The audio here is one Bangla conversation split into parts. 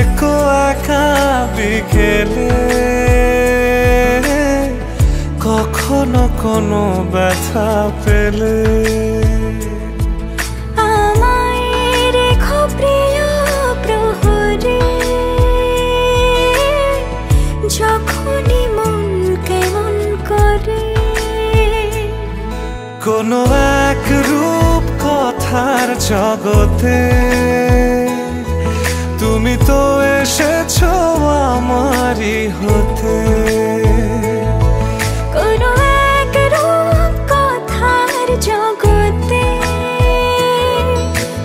ডেকো একা বিকেলে। কখনো কোনো ব্যথা পেলে। কোনো এক রূপ কথার জগতে। তো এসেছ আমারই হতে। কোনো এক রূপ কথার জগতে।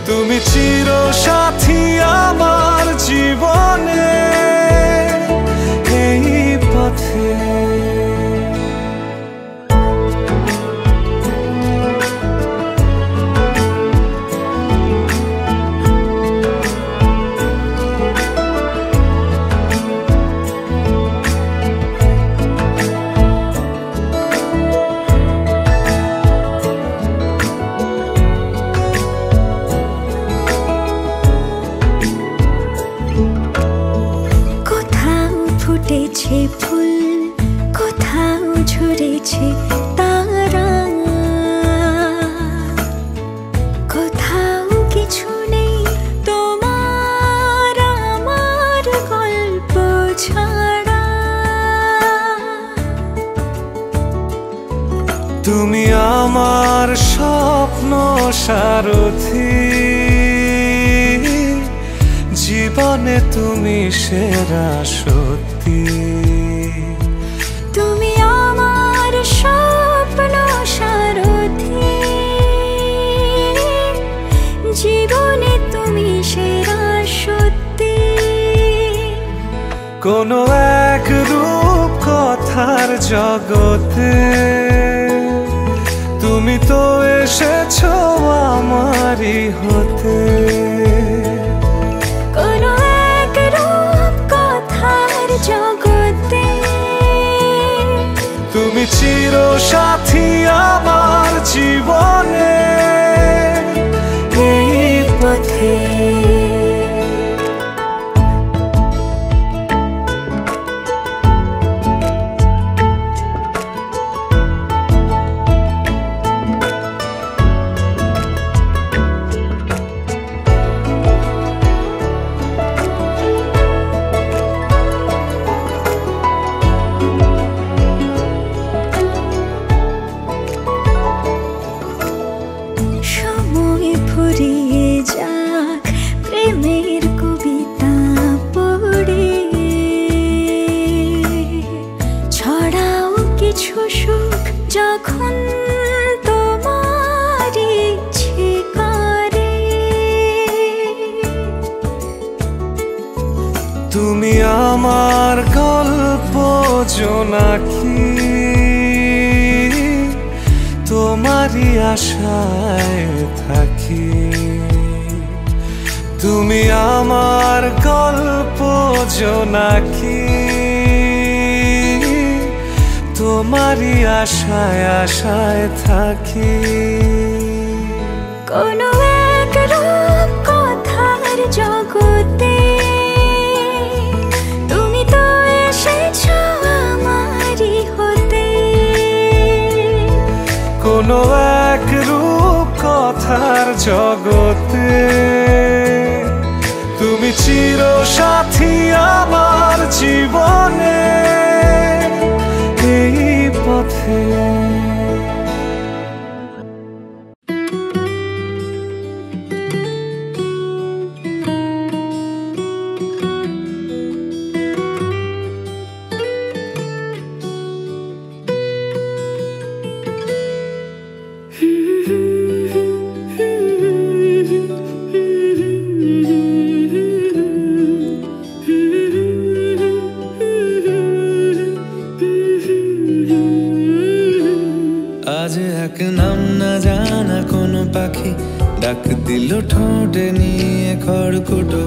তুমি চির সাথী আমার জীবনে। কোনো এক রূপ কথার জগতে। তুমি তো এসেছ আমারই হতে। কোনো এক রূপ কথার জগতে। তুমি চির সাথী আমার জীবনে। জগতে। তুমি চির সাথী আমার জীবনে। এই পথে নাম না জানা কোনো পাখি। ডাক দিল ঠোঁটে নিয়ে খড়কুটো।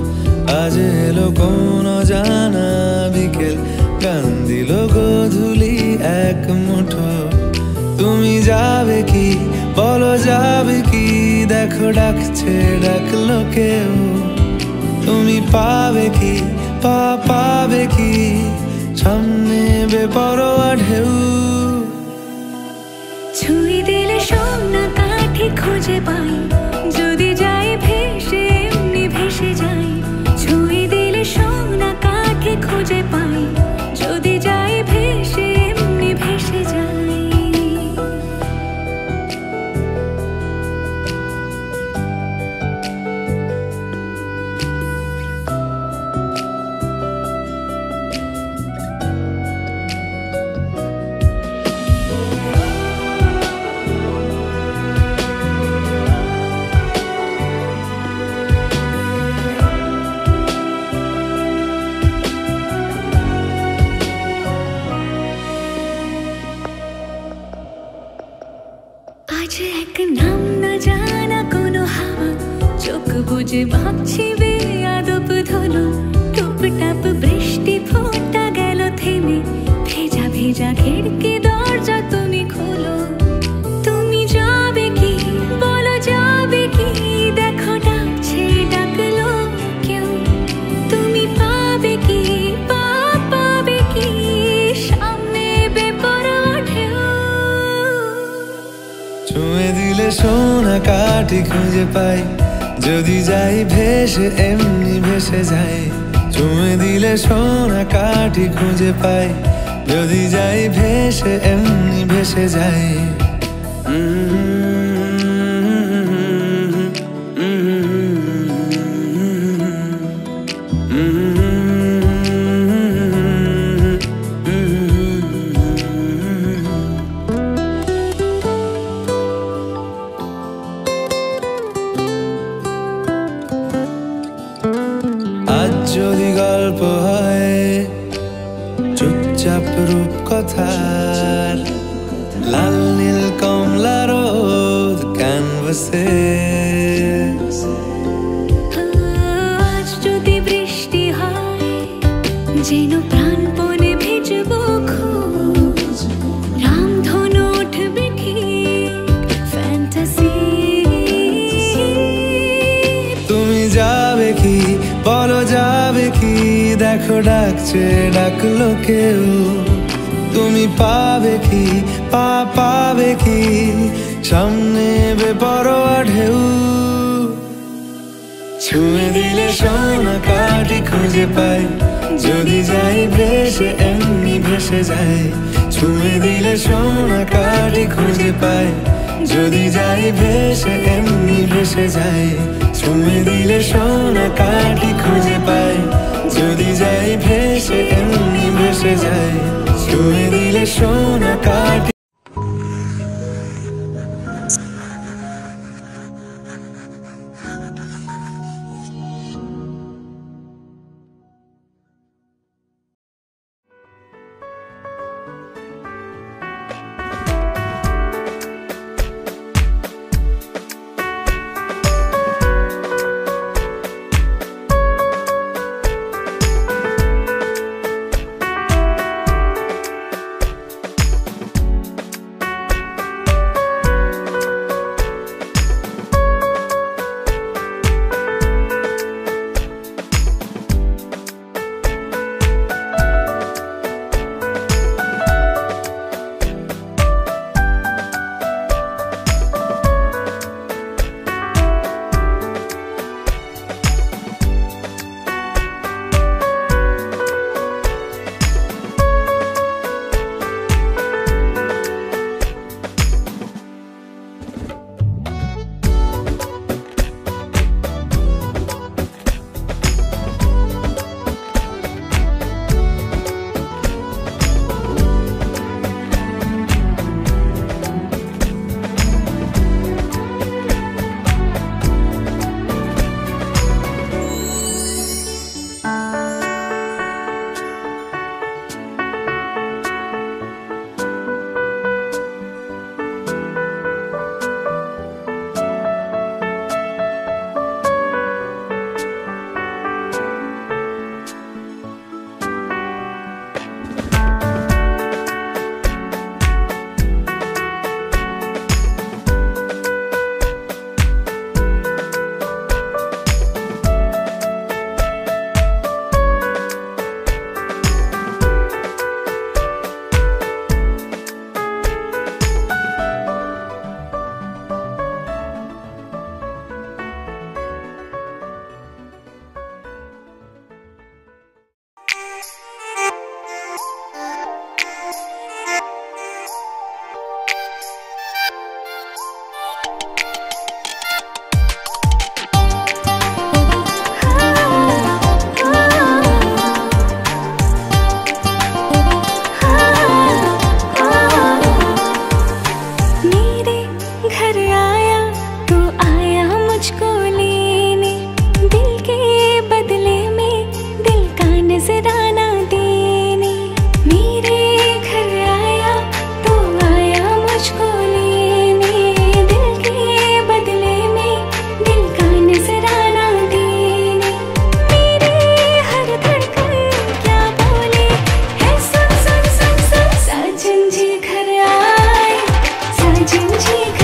আজ এলো কোন জানা বিকেল। গান দিল গোধুলি এক মুঠো। তুমি যাবে কি? বলো যাবে কি? দেখো ডাকছে, ডাকলো কেউ। তুমি পাবে কি? পা পাবে কি? সামনে বেপরোয়া ঢেউ। मुझे पाई। যাই ছুঁয়ে দিলে সোনা কাঠি খুঁজে পাই। যদি যাই ভেসে এমনি ভেসে যাই। ক্যানভাসে আজ যদি বৃষ্টি হয় যেন প্রাণপণে ভিজবো খুব। রামধনু উঠবে ঠিক ফ্যান্টাসি। তুমি যাবে কি বলো যাবে কি? দেখো ডাকছে ডাকলো কেউ। তুমি পাবে কি পা পাবে কি? সামনে বেপরোয়া ঢেউ। ছুঁয়ে দিলে সোনা কাঠি খুঁজে পাই। যদি যাই ভেসে, এমনি ভেসে যাই। ছুঁয়ে দিলে সোনা কাঠি খুঁজে পাই। যদি যাই ভেসে, এমনি ভেসে যাই। ছুঁয়ে দিলে সোনা কাঠি খুঁজে পাই। যদি যাই ভেসে, এমনি ভেসে যাই। ছুঁয়ে দিলে সোনা কাঠি 情。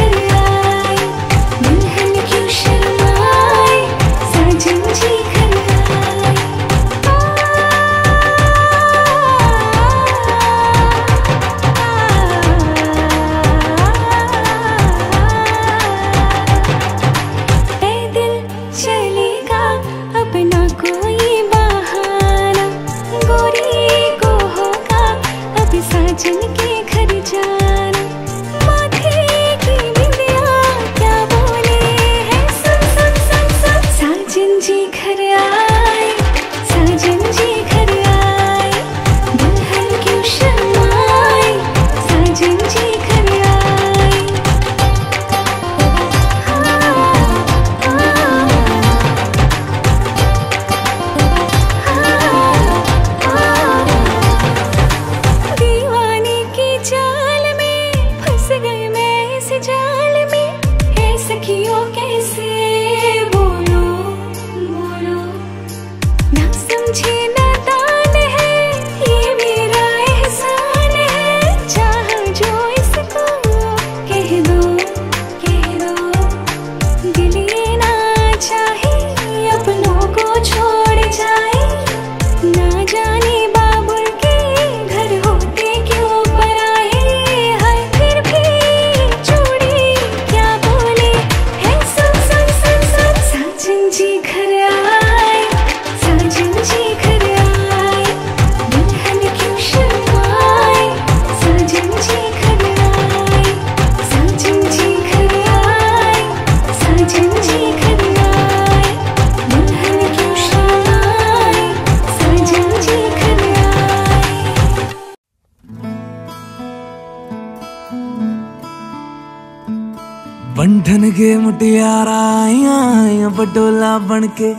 ਬੰਧਨ ਕੇ ਮੁਟਿਆਰਾਂ ਆਈਆਂ ਆਈਆਂ ਬਟੋਲਾ ਬਣ ਕੇ।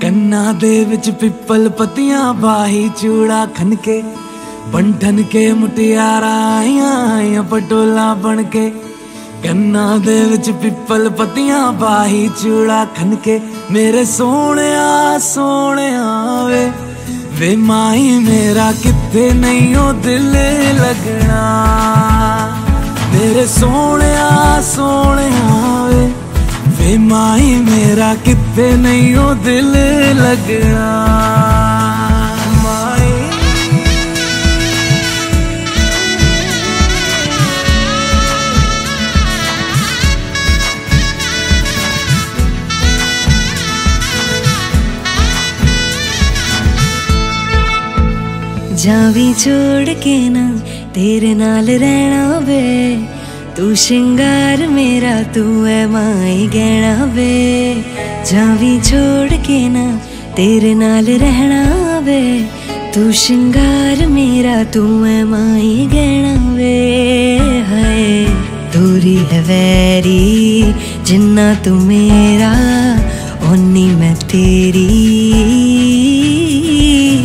ਕੰਨਾਂ ਦੇ ਵਿੱਚ ਪਿੱਪਲ ਪਤੀਆਂ ਬਾਹੀ ਚੂੜਾ ਖਨ ਕੇ। ਬੰਧਨ ਕੇ ਮੁਟਿਆਰਾਂ ਆਈਆਂ ਆਈਆਂ ਬਣ ਕੇ। ਕੰਨਾਂ ਦੇ ਵਿੱਚ ਪਿੱਪਲ ਪਤੀਆਂ ਬਾਹੀ ਚੂੜਾ ਖਨ ਕੇ। ਮੇਰੇ ਸੋਹਣਿਆ ਸੋਹਣਿਆ ਵੇ ਵੇ ਮਾਈ, ਮੇਰਾ ਕਿੱਥੇ ਨਹੀਂ ਉਹ ਦਿਲ ਲੱਗਣਾ। मेरे सोने सोने वे। वे माई मेरा कितने नहीं हो दिल लगना। जावी छोड़ के ना ਤੇਰੇ ਨਾਲ ਰਹਿਣਾ ਵੇ ਤੂੰ ਸ਼ਿੰਗਾਰ ਮੇਰਾ ਤੂੰ ਐ ਮਾਈ ਗਹਿਣਾ ਵੇ ਜਾਵੀ ਛੋੜ ਕੇ ਨਾ ਤੇਰੇ ਨਾਲ ਰਹਿਣਾ ਵੇ ਤੂੰ ਸ਼ਿੰਗਾਰ ਮੇਰਾ ਤੂੰ ਐ ਮਾਈ ਗਹਿਣਾ ਵੇ ਹਾਏ ਦੂਰੀ ਹੈ ਵੈਰੀ ਜਿੰਨਾ ਤੂੰ ਮੇਰਾ ਓਨੀ ਮੈਂ ਤੇਰੀ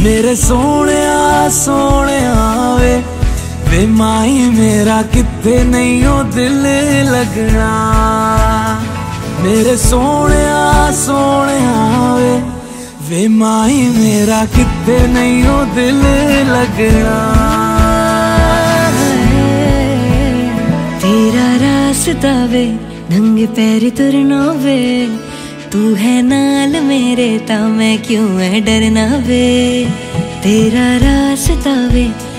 ਮੇਰੇ ਸੋਹਣਿਆ ਸੋਹਣਿਆ ਵੇ ਵੇ ਮਾਈ ਮੇਰਾ ਕਿੱਥੇ ਨਹੀਂ ਉਹ ਦਿਲ ਲੱਗਣਾ ਮੇਰੇ ਸੋਹਣਿਆ ਸੋਹਣਿਆ ਵੇ ਵੇ ਮਾਈ ਮੇਰਾ ਕਿੱਥੇ ਨਹੀਂ ਉਹ ਦਿਲ ਲੱਗਣਾ तेरा रास्ता वे नंगे पैरी तुरना वे तू है नाल मेरे ता मैं क्यों है डरना वे तेरा रास्ता वे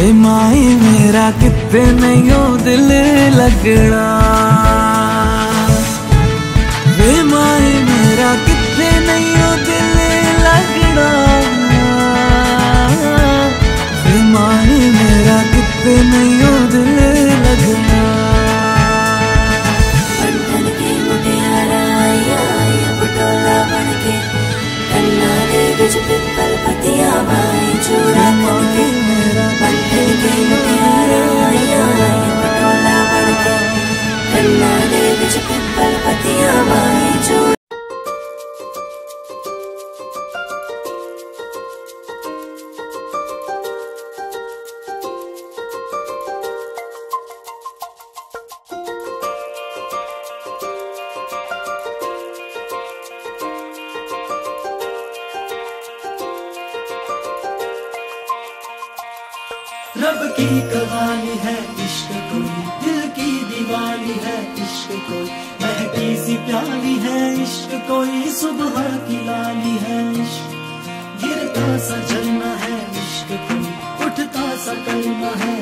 ਵੇ ਮਾਈ, ਮੇਰਾ ਕਿੱਥੇ ਨਹੀਂ ਉਹ ਦਿਲ ਲੱਗਣਾ। ਵੇ ਮਾਈ, ਮੇਰਾ ਕਿੱਥੇ ਨਹੀਂ ਉਹ ਦਿਲ ਲੱਗਣਾ। कोई सुबह की लाली है गिरता सा है इश्क की उठता सा कलमा है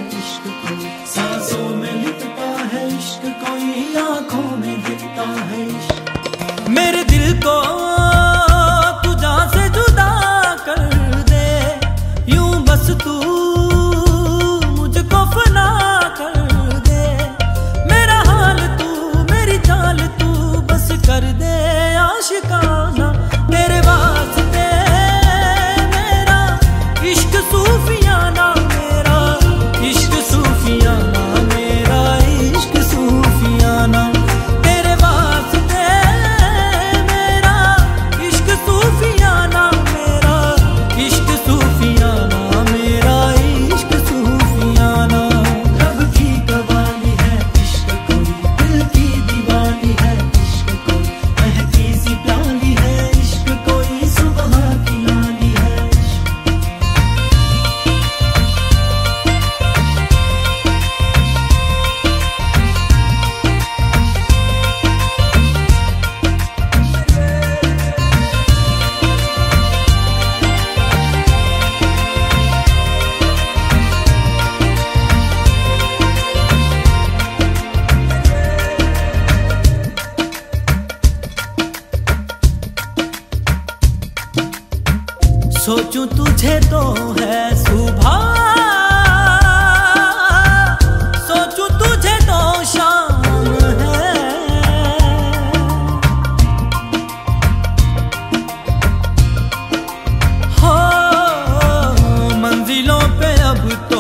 agüita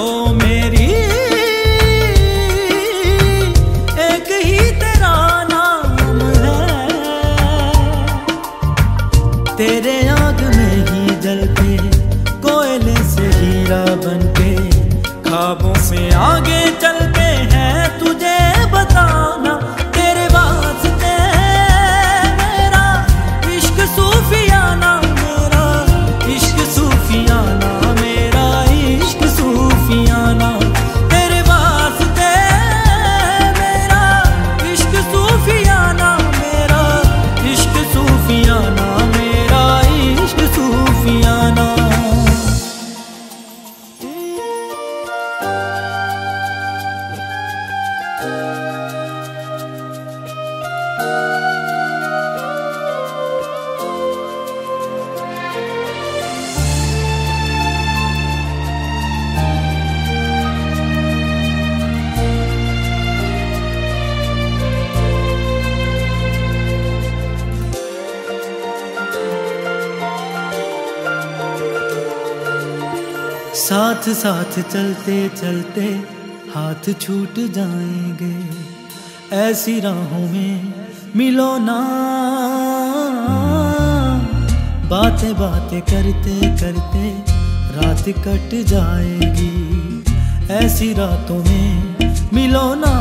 साथ साथ चलते चलते हाथ छूट जाएँगे। ऐसी राहों में मिलो ना। बातें बातें करते करते रात कट जाएगी। ऐसी रातों में मिलो ना।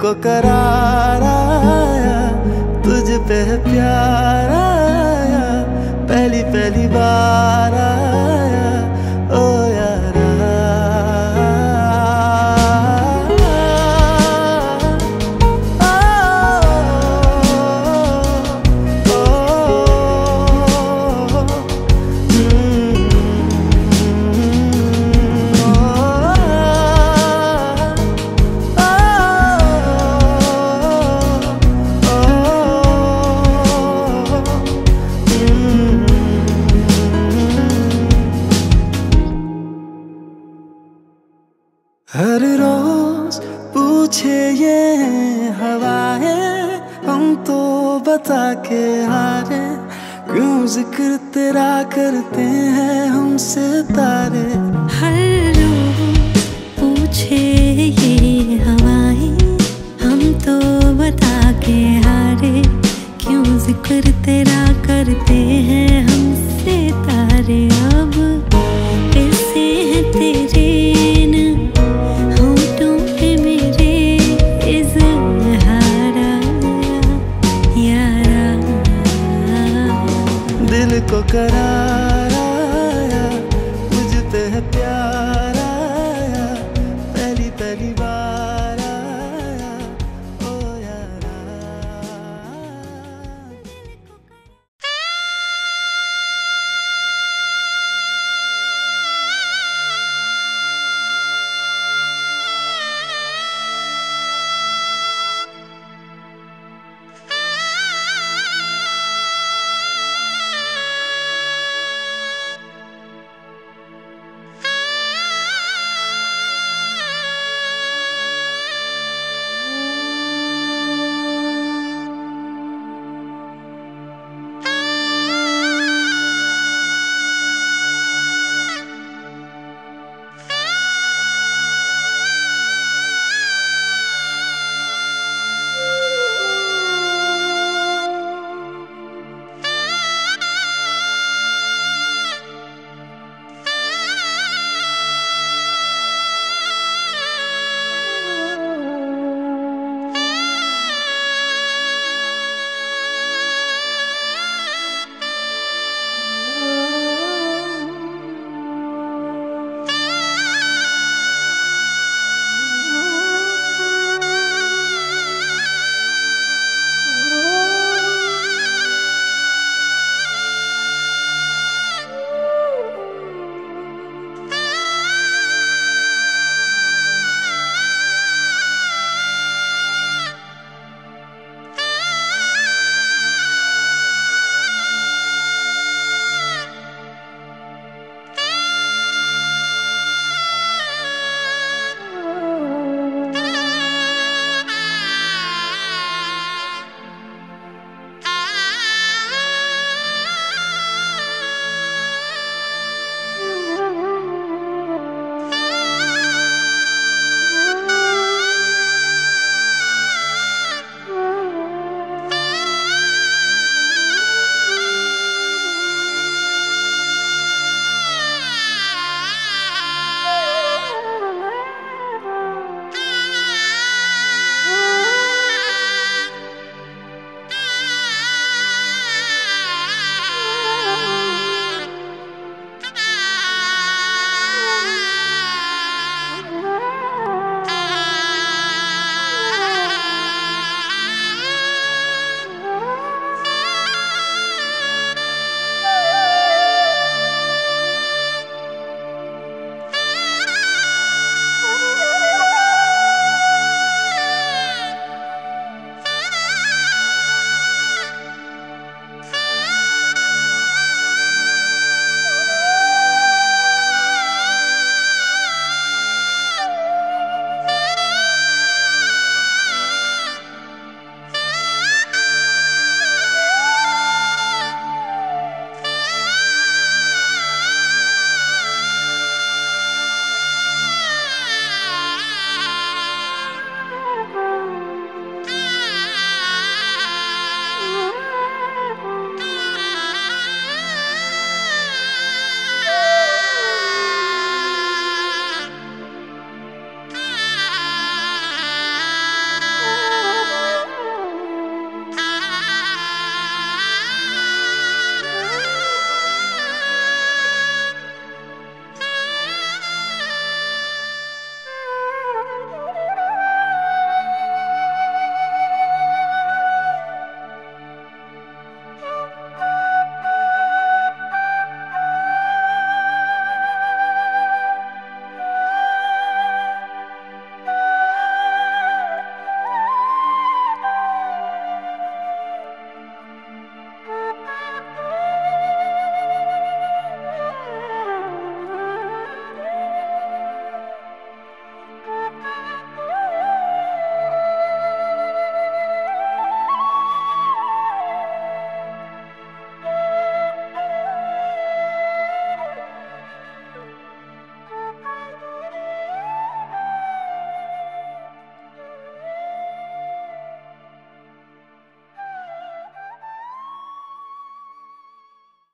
को करारा तुझ पे प्यारा बता के हारे क्यों ज़िक्र तेरा करते हैं हमसे तारे? हर पूछे ये हवाएँ, हम तो बता के हारे क्यों ज़िक्र तेरा करते हैं?